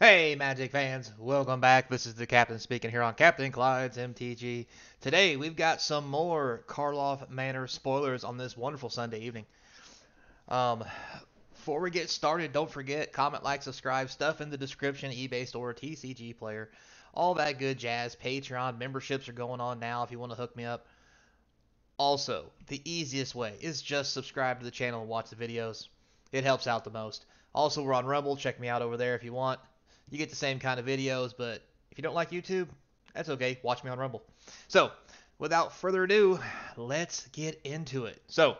Hey, Magic fans, welcome back. This is the captain speaking here on Captain Clyde's MTG. Today, we've got some more Karlov Manor spoilers on this wonderful Sunday evening. Um, before we get started, don't forget comment, like, subscribe, stuff in the description, eBay store, TCG player, all that good jazz. Patreon memberships are going on now if you want to hook me up. Also, the easiest way is just subscribe to the channel and watch the videos. It helps out the most. Also, we're on Rumble. Check me out over there if you want. You get the same kind of videos, but if you don't like YouTube, that's okay. Watch me on Rumble. So, without further ado, let's get into it. So,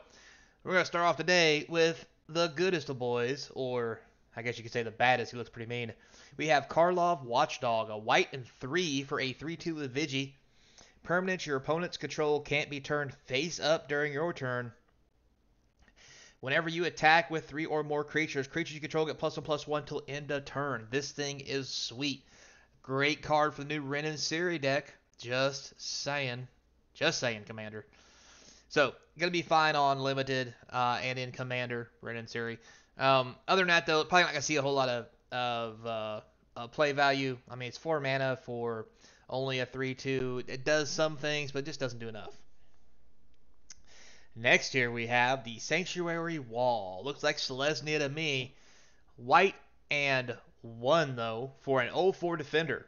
we're going to start off today with the goodest of boys, or I guess you could say the baddest. He looks pretty mean. We have Karlov Watchdog, a white and three for a 3 2 with Vigi. Permanent, your opponent's control can't be turned face up during your turn. Whenever you attack with three or more creatures, creatures you control get plus one plus one till end of turn. This thing is sweet. Great card for the new Rin and Seri deck. Just saying. Just saying, Commander. So, gonna be fine on limited uh, and in Commander, Rin and Seri. Um, other than that, though, probably not gonna see a whole lot of of uh, uh, play value. I mean, it's four mana for only a three-two. It does some things, but just doesn't do enough. Next here we have the Sanctuary Wall. Looks like Selesnya to me. White and one though for an 0-4 defender.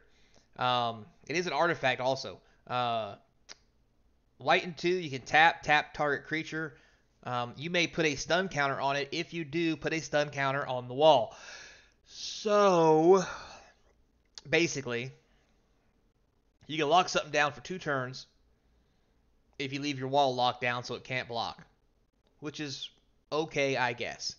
Um, it is an artifact also. Uh, white and two, you can tap, tap target creature. Um, you may put a stun counter on it. If you do, put a stun counter on the wall. So, basically, you can lock something down for two turns if you leave your wall locked down so it can't block, which is okay, I guess.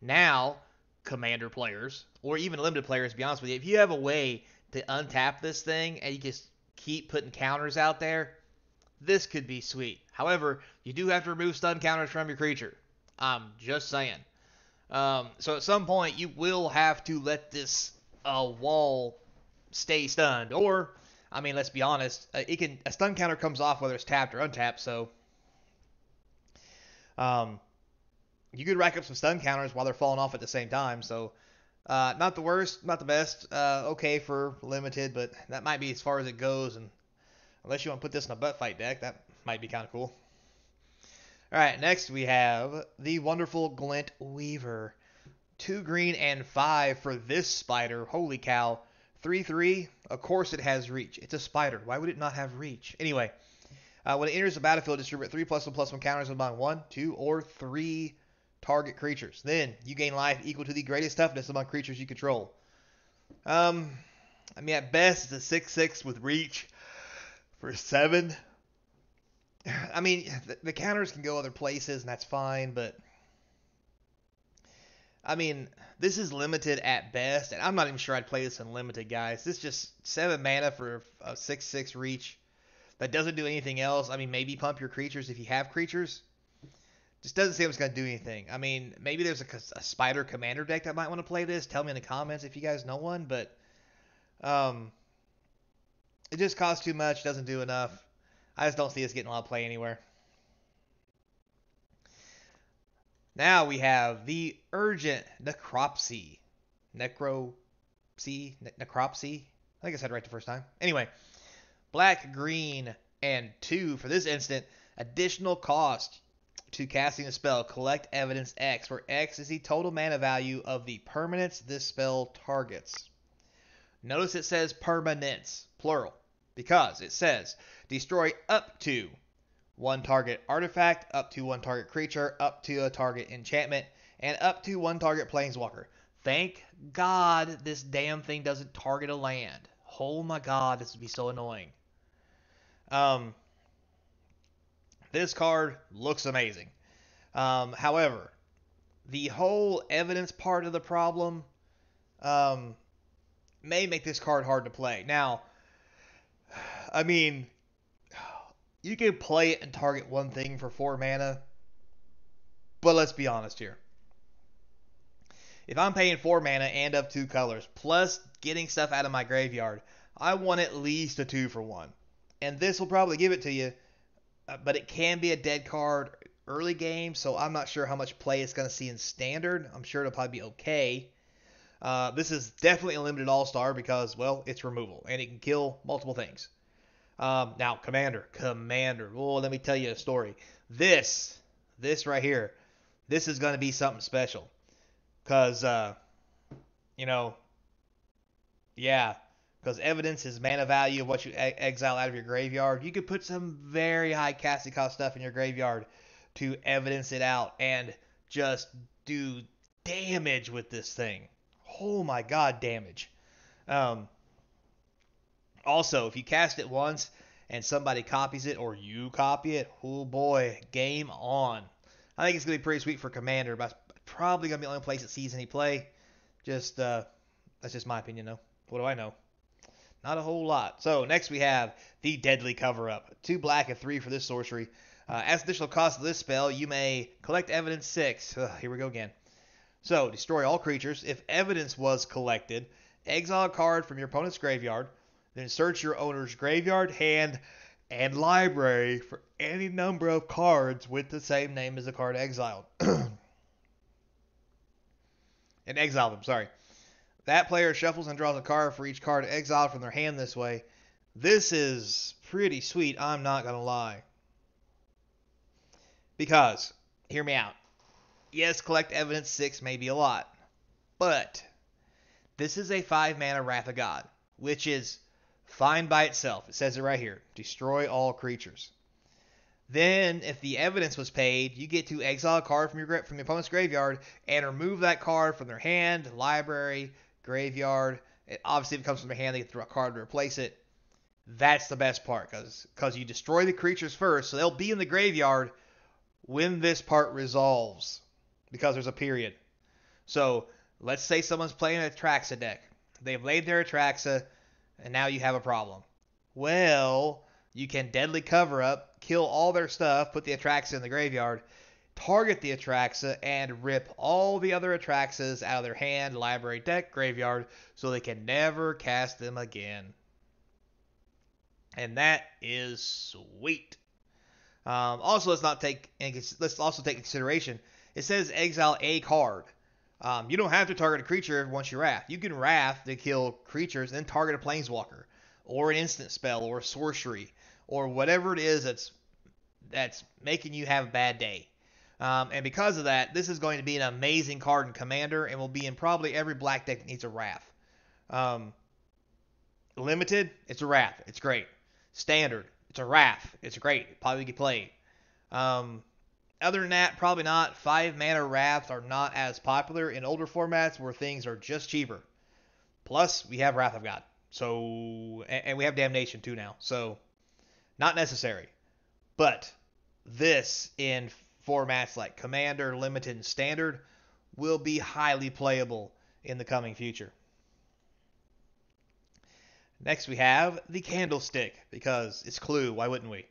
Now, commander players, or even limited players, to be honest with you, if you have a way to untap this thing and you just keep putting counters out there, this could be sweet. However, you do have to remove stun counters from your creature. I'm just saying. Um, so at some point, you will have to let this uh, wall stay stunned, or I mean, let's be honest. Uh, it can a stun counter comes off whether it's tapped or untapped. So, um, you could rack up some stun counters while they're falling off at the same time. So, uh, not the worst, not the best. Uh, okay for limited, but that might be as far as it goes. And unless you want to put this in a butt fight deck, that might be kind of cool. All right, next we have the wonderful Glint Weaver. Two green and five for this spider. Holy cow. 3 3, of course it has reach. It's a spider. Why would it not have reach? Anyway, uh, when it enters the battlefield, distribute 3 plus 1 plus 1 counters among 1, 2, or 3 target creatures. Then you gain life equal to the greatest toughness among creatures you control. Um, I mean, at best, it's a 6 6 with reach for 7. I mean, the, the counters can go other places, and that's fine, but I mean, this is limited at best, and I'm not even sure I'd play this in limited, guys. This is just seven mana for a six six reach that doesn't do anything else. I mean, maybe pump your creatures if you have creatures. Just doesn't seem it's gonna do anything. I mean, maybe there's a, a spider commander deck that might want to play this. Tell me in the comments if you guys know one, but um, it just costs too much, doesn't do enough. I just don't see us getting a lot of play anywhere. Now we have the urgent necropsy. Necropsy? Ne- necropsy? I think I said right the first time. Anyway, black, green, and two for this instant. Additional cost to casting a spell. Collect evidence X, where X is the total mana value of the permanents this spell targets. Notice it says permanents, plural, because it says destroy up to one target artifact, up to one target creature, up to a target enchantment, and up to one target planeswalker. Thank God this damn thing doesn't target a land. Oh my God, this would be so annoying. Um, this card looks amazing. Um, however, the whole evidence part of the problem um, may make this card hard to play. Now, I mean, you can play it and target one thing for four mana, but let's be honest here. If I'm paying four mana and of two colors, plus getting stuff out of my graveyard, I want at least a two for one. And this will probably give it to you, uh, but it can be a dead card early game, so I'm not sure how much play it's going to see in standard. I'm sure it'll probably be okay. Uh, this is definitely a limited all star because, well, it's removal and it can kill multiple things. Um, now, Commander, Commander. Oh, let me tell you a story. This, this right here, this is going to be something special. Because, uh, you know, yeah, because evidence is mana value of what you exile out of your graveyard. You could put some very high casting cost stuff in your graveyard to evidence it out and just do damage with this thing. Oh my god, damage. Um, also, if you cast it once and somebody copies it or you copy it, oh boy, game on. I think it's going to be pretty sweet for Commander, but probably going to be the only place it sees any play. Just, uh, that's just my opinion, though. What do I know? Not a whole lot. So, next we have the Deadly Cover Up. Two black and three for this sorcery. Uh, as additional cost of this spell, you may collect evidence 6. Ugh, here we go again. So, destroy all creatures. If evidence was collected, exile a card from your opponent's graveyard, then search your owner's graveyard, hand, and library for any number of cards with the same name as the card exiled. and exile them, sorry. That player shuffles and draws a card for each card exiled from their hand this way. This is pretty sweet, I'm not going to lie. Because, hear me out. Yes, collect evidence 6 may be a lot. But, this is a 5 mana Wrath of God, which is fine by itself. It says it right here destroy all creatures. Then, if the evidence was paid, you get to exile a card from your from your opponent's graveyard and remove that card from their hand, library, graveyard. It, obviously, if it comes from their hand, they get to throw a card to replace it. That's the best part because because you destroy the creatures first, so they'll be in the graveyard when this part resolves because there's a period. So let's say someone's playing a Atraxa deck. They've laid their Atraxa and now you have a problem. Well, you can deadly cover up, kill all their stuff, put the Atraxa in the graveyard, target the Atraxa, and rip all the other Atraxas out of their hand, library, deck, graveyard, so they can never cast them again. And that is sweet. Um, also, let's not take let's also take consideration. It says exile a card. Um, you don't have to target a creature once you wrath. You can wrath to kill creatures and then target a planeswalker or an instant spell or a sorcery or whatever it is that's that's making you have a bad day. Um, and because of that, this is going to be an amazing card in Commander and will be in probably every black deck that needs a wrath. Um, limited, it's a wrath. It's great. Standard, it's a wrath. It's great. Probably get played. Um, other than that, probably not. Five mana wraths are not as popular in older formats where things are just cheaper. Plus, we have Wrath of God. So, and, we have Damnation too now. So, not necessary. But this in formats like Commander, Limited, and Standard will be highly playable in the coming future. Next, we have the Candlestick because it's Clue. Why wouldn't we?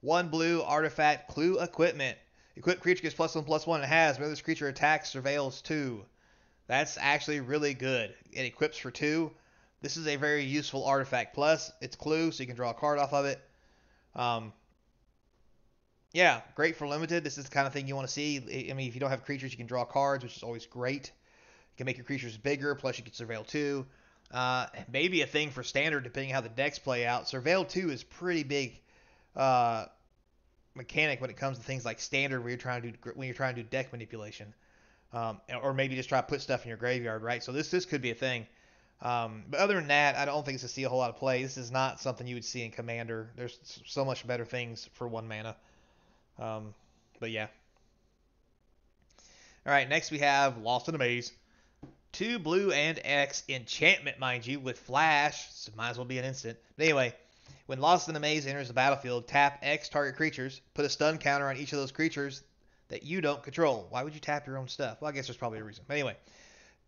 One blue artifact Clue equipment. Equipped creature gets plus one plus one It has. Whether this creature attacks, surveils two. That's actually really good. It equips for two. This is a very useful artifact. Plus, it's clue, so you can draw a card off of it. Um, yeah, great for limited. This is the kind of thing you want to see. I mean, if you don't have creatures, you can draw cards, which is always great. You can make your creatures bigger, plus you can surveil two. Uh, maybe a thing for standard, depending how the decks play out. Surveil two is pretty big. Uh, mechanic when it comes to things like standard where you're trying to do when you're trying to do deck manipulation, um, or maybe just try to put stuff in your graveyard, right? So this this could be a thing. Um, but other than that, I don't think it's to see a whole lot of play. This is not something you would see in Commander. There's so much better things for one mana. Um, but yeah. All right, next we have Lost in a Maze. Two blue and X enchantment, mind you, with flash. So might as well be an instant. But anyway, when Lost in the Maze enters the battlefield, tap X target creatures, put a stun counter on each of those creatures that you don't control. Why would you tap your own stuff? Well, I guess there's probably a reason. But anyway,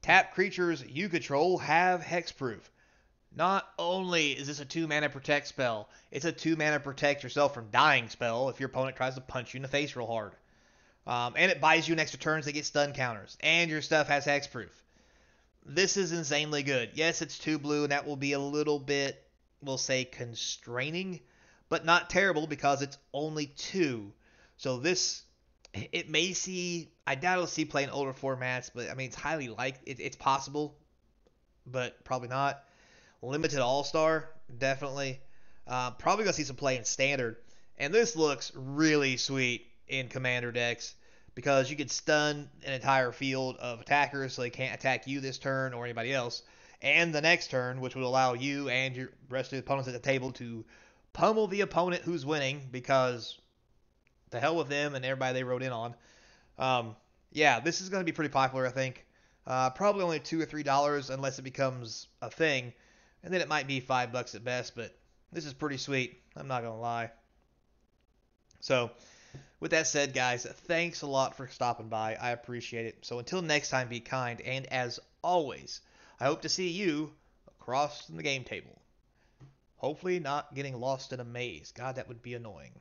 tap creatures you control have hexproof. Not only is this a two mana protect spell, it's a two mana protect yourself from dying spell if your opponent tries to punch you in the face real hard. Um, and it buys you an extra turns to get stun counters, and your stuff has hexproof. This is insanely good. Yes, it's two blue, and that will be a little bit we'll say constraining, but not terrible because it's only two. So this, it may see, I doubt it'll see play in older formats, but I mean, it's highly like, it, it's possible. but probably not. Limited All Star, definitely. Uh, probably gonna see some play in Standard, and this looks really sweet in Commander decks because you could stun an entire field of attackers so they can't attack you this turn or anybody else, and the next turn, which would allow you and your rest of the opponents at the table to pummel the opponent who's winning because the hell with them and everybody they rode in on. Um, yeah, this is going to be pretty popular, I think. Uh, probably only two or three dollars unless it becomes a thing, and then it might be five bucks at best. But this is pretty sweet. I'm not gonna lie. So, with that said, guys, thanks a lot for stopping by. I appreciate it. So until next time, be kind, and as always, I hope to see you across from the game table. Hopefully, not getting lost in a maze. God, that would be annoying.